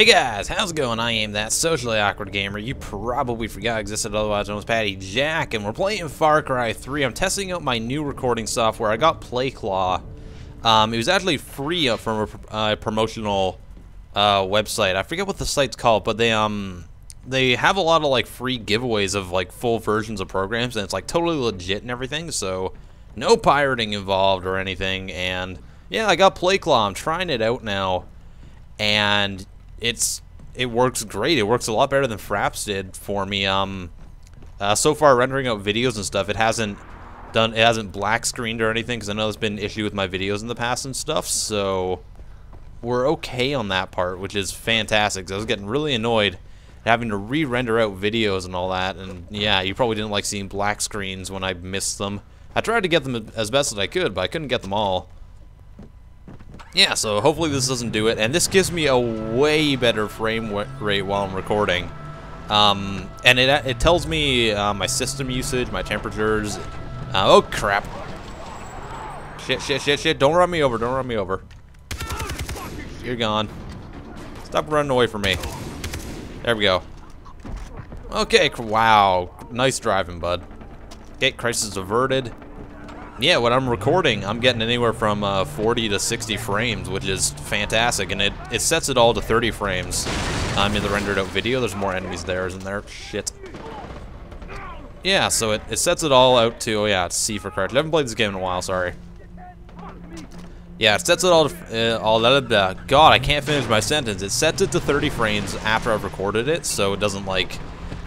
Hey guys, how's it going? I am that socially awkward gamer you probably forgot existed otherwise known as Patty Jack, and we're playing Far Cry 3. I'm testing out my new recording software. I got PlayClaw. Um, it was actually free from a uh, promotional uh, website. I forget what the site's called, but they um they have a lot of like free giveaways of like full versions of programs, and it's like totally legit and everything. So no pirating involved or anything. And yeah, I got PlayClaw. I'm trying it out now, and it's it works great. It works a lot better than Fraps did for me. Um, uh, so far rendering out videos and stuff, it hasn't done it hasn't black screened or anything because I know there's been an issue with my videos in the past and stuff. So we're okay on that part, which is fantastic. Cause I was getting really annoyed having to re-render out videos and all that. And yeah, you probably didn't like seeing black screens when I missed them. I tried to get them as best as I could, but I couldn't get them all. Yeah, so hopefully this doesn't do it. And this gives me a way better frame rate while I'm recording. Um, and it, it tells me uh, my system usage, my temperatures. Uh, oh, crap. Shit, shit, shit, shit. Don't run me over. Don't run me over. You're gone. Stop running away from me. There we go. Okay, wow. Nice driving, bud. Gate crisis averted. Yeah, when I'm recording, I'm getting anywhere from uh, 40 to 60 frames, which is fantastic, and it, it sets it all to 30 frames. I'm in the rendered out video. There's more enemies there, isn't there? Shit. Yeah, so it, it sets it all out to, oh yeah, it's C for correct. I haven't played this game in a while, sorry. Yeah, it sets it all to, uh, all blah, blah. God, I can't finish my sentence. It sets it to 30 frames after I've recorded it, so it doesn't, like,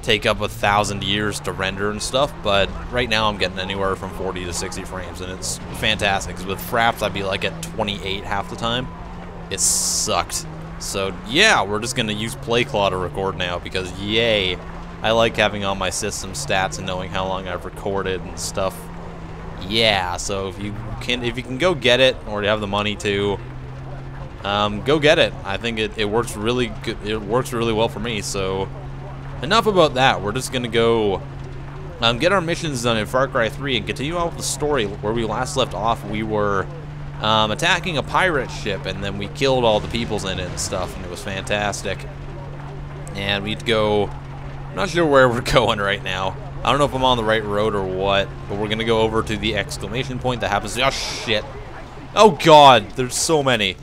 take up a thousand years to render and stuff, but right now I'm getting anywhere from 40 to 60 frames, and it's fantastic, because with Fraps I'd be like at 28 half the time. It sucked. So yeah, we're just going to use PlayClaw to record now, because yay, I like having all my system stats and knowing how long I've recorded and stuff. Yeah, so if you can if you can go get it, or you have the money to, um, go get it. I think it, it works really good. It works really well for me, so enough about that. We're just going to go um, get our missions done in Far Cry 3 and continue on with the story. Where we last left off, we were um, attacking a pirate ship, and then we killed all the peoples in it and stuff, and it was fantastic. And we'd go... I'm not sure where we're going right now. I don't know if I'm on the right road or what, but we're going to go over to the exclamation point that happens. Oh, shit. Oh, God. There's so many.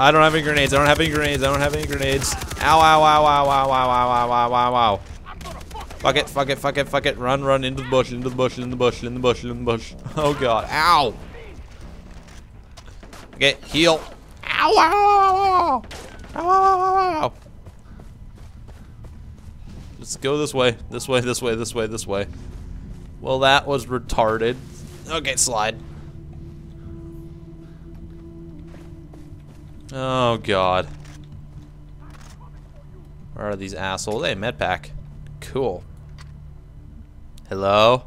I don't have any grenades. I don't have any grenades. I don't have any grenades. Ow, ow, ow, ow, ow, ow, ow, ow, ow, ow, ow. Fuck it, fuck it, fuck it, fuck it. Run, run into the bush, into the bush, in the bush, in the bush, in the bush. Oh, God. Ow. Okay, heal. Ow, ow, ow, ow, ow, ow, ow, Let's go this way, this way, this way, this way, this way. Well, that was retarded. Okay, slide. Oh, God. Where are these assholes? Hey, medpack. Cool. Hello?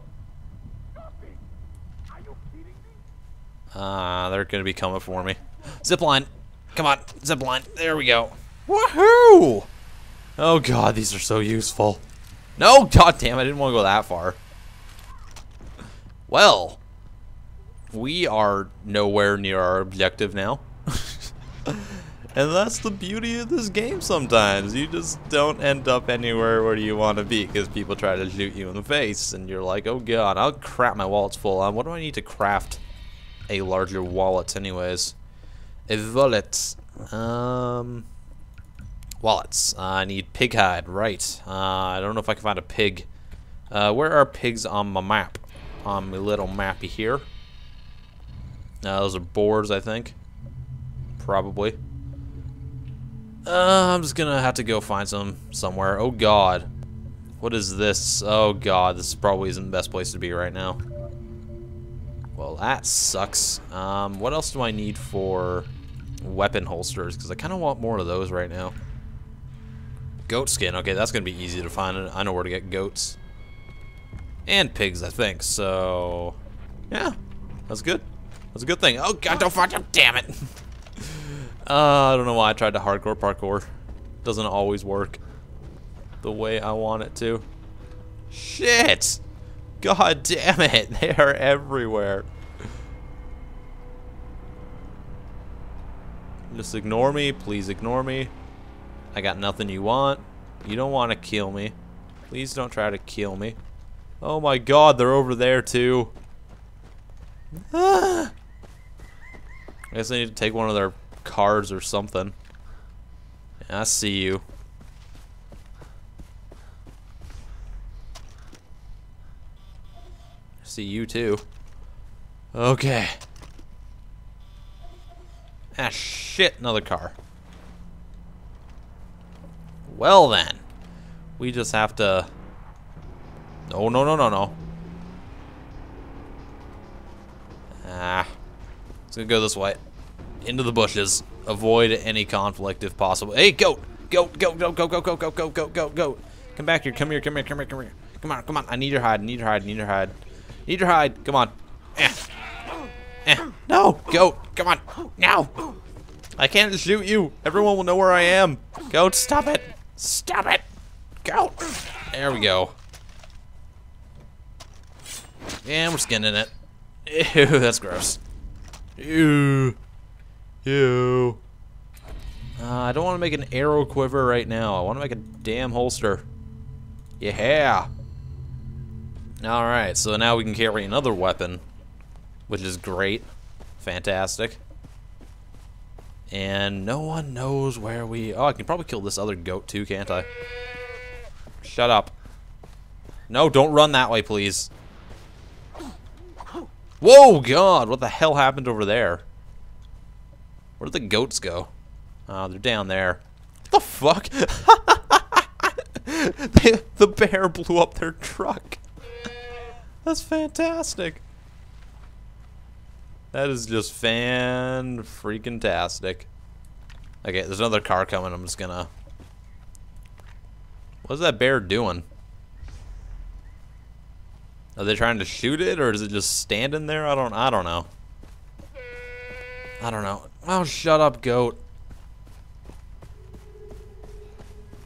Ah, uh, they're gonna be coming for me. Zipline! Come on, zipline. There we go. Woohoo! Oh god, these are so useful. No, god damn, I didn't want to go that far. Well, we are nowhere near our objective now. And that's the beauty of this game sometimes. You just don't end up anywhere where you want to be because people try to shoot you in the face and you're like, oh god, I'll crap, my wallet's full. What do I need to craft a larger wallet anyways? A wallet. Um, wallets. Uh, I need pig hide, right. Uh, I don't know if I can find a pig. Uh, where are pigs on my map? On my little mappy here. Uh, those are boars, I think probably. Uh, I'm just gonna have to go find some somewhere. Oh god. What is this? Oh god, this probably isn't the best place to be right now. Well, that sucks. Um, what else do I need for weapon holsters? Because I kind of want more of those right now. Goat skin. Okay, that's going to be easy to find. I know where to get goats. And pigs, I think. So, yeah. That's good. That's a good thing. Oh, God, don't fuck him. Damn it. Uh, I don't know why I tried to hardcore parkour. Doesn't always work the way I want it to. Shit! God damn it, they are everywhere. Just ignore me, please ignore me. I got nothing you want. You don't want to kill me. Please don't try to kill me. Oh my god, they're over there too. Ah. I guess I need to take one of their cars or something. I see you. I see you too. Okay. Ah, shit, another car. Well then. We just have to... No, no, no, no, no. Ah. It's gonna go this way. Into the bushes. Avoid any conflict if possible. Hey, goat! Goat, goat, goat, goat, goat, goat, goat, goat, goat, goat, goat. Come back here, come here, come here, come here, come here. Come on, come on. I need your hide, need your hide, need your hide. Need your hide. Come on. Eh. Eh. No, goat. Come on. Now. I can't shoot you. Everyone will know where I am. Goat, stop it. Stop it. Goat. There we go. And we're skinning it. Ew, that's gross. Ew. Ew. Uh, I don't want to make an arrow quiver right now. I want to make a damn holster. Yeah. Alright, so now we can carry another weapon, which is great. Fantastic. And no one knows where we... Oh, I can probably kill this other goat too, can't I? Shut up. No, don't run that way, please. Whoa, God! What the hell happened over there? Where did the goats go? Oh, they're down there. What the fuck? the bear blew up their truck. That's fantastic. That is just fan freaking tastic. Okay, there's another car coming. I'm just gonna. What's that bear doing? Are they trying to shoot it, or is it just standing there? I don't. I don't know. I don't know. Oh, shut up, goat.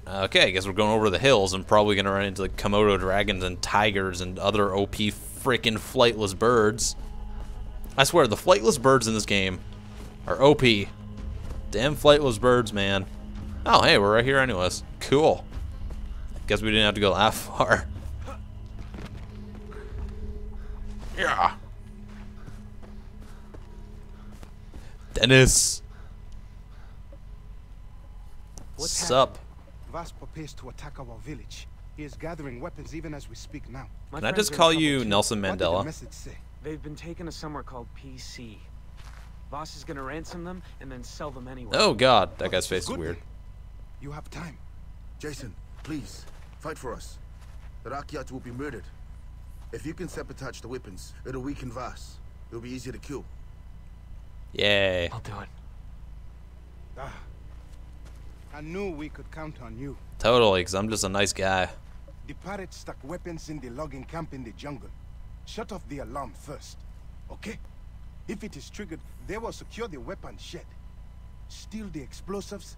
Okay, I guess we're going over the hills and probably gonna run into like Komodo dragons and tigers and other OP freaking flightless birds. I swear, the flightless birds in this game are OP. Damn flightless birds, man. Oh, hey, we're right here anyways. Cool. Guess we didn't have to go that far. Dennis. What's up? Vaas prepares to attack our village. He is gathering weapons even as we speak now. My Can I just call you too. Nelson What did the Mandela? say? They've been taken to somewhere called PC. Vaas is gonna ransom them and then sell them anyway. Oh god, that guy's face is weird. You have time. Jason, please, fight for us. The Rakyat will be murdered. If you can sabotage the weapons, it'll weaken Vaas. It'll be easier to kill. Yay. I'll do it. Ah. I knew we could count on you. Totally, because I'm just a nice guy. The pirates stuck weapons in the logging camp in the jungle. Shut off the alarm first, okay? If it is triggered, they will secure the weapon shed. Steal the explosives,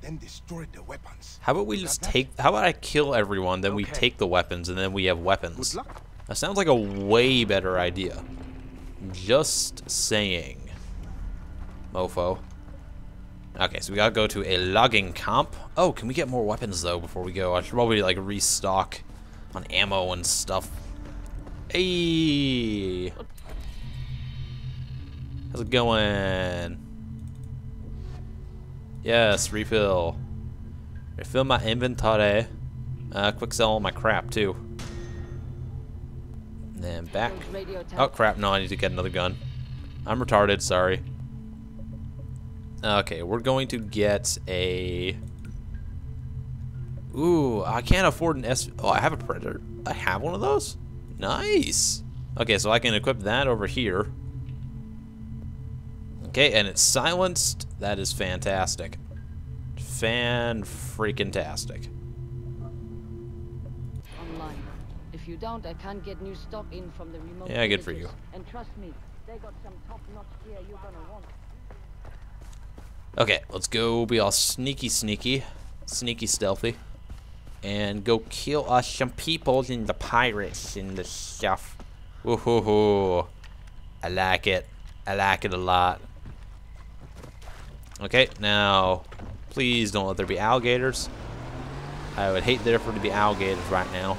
then destroy the weapons. How about we You got just that? take... How about I kill everyone, then we take the weapons, and then we have Good weapons? luck. That sounds like a way better idea. Just saying. Mofo. Okay, so we gotta go to a logging comp. Oh, can we get more weapons, though, before we go? I should probably, like, restock on ammo and stuff. Hey! How's it going? Yes, refill. Refill my inventory. Uh, quick sell all my crap, too. And then back. Oh crap, no, I need to get another gun. I'm retarded, sorry. Okay, we're going to get a... Ooh, I can't afford an S... Oh, I have a Predator. I have one of those? Nice! Okay, so I can equip that over here. Okay, and it's silenced. That is fantastic. Fan-freaking-tastic. online. If you don't, I can't get new stock in from the remote. Yeah, good for you. And trust me, they got some top-notch gear you're gonna want. Okay, let's go be all sneaky, sneaky, sneaky, stealthy, and go kill us some people and the pirates and the stuff. Woohoo! I like it. I like it a lot. Okay, now Please don't let there be alligators. I would hate there for to be alligators right now.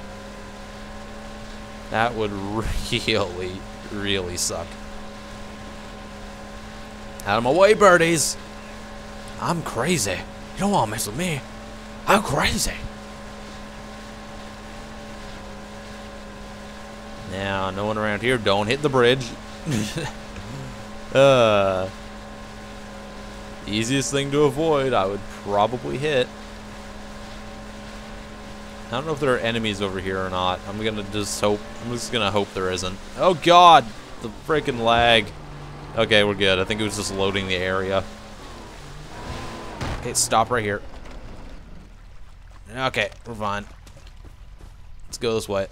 That would really, really suck. Out of my way, birdies. I'm crazy. You don't want to mess with me. I'm crazy. Now, no one around here. Don't hit the bridge. uh, easiest thing to avoid, I would probably hit. I don't know if there are enemies over here or not. I'm gonna just hope. I'm just gonna hope there isn't. Oh God, the freaking lag. Okay, we're good. I think it was just loading the area. Stop right here. Okay, we're fine. Let's go this way.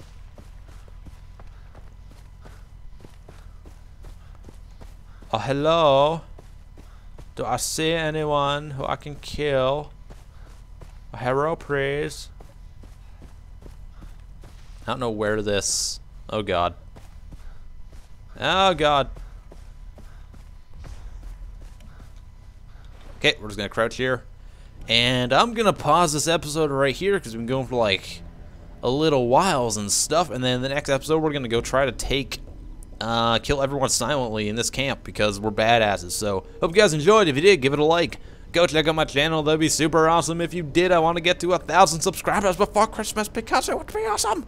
Oh, hello. Do I see anyone who I can kill? A hero, please. I don't know where this... Oh, God. Oh, God. Okay, we're just to crouch here. And I'm to pause this episode right here because we've been going for like a little whiles and stuff. And then the next episode, we're to go try to take uh, kill everyone silently in this camp because we're badasses. So, hope you guys enjoyed. If you did, give it a like. Go check out my channel. That'd be super awesome. If you did, I want to get to a thousand subscribers before Christmas because it would be awesome.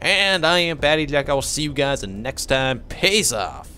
And I am Patty Jack. I will see you guys next time. Peace off.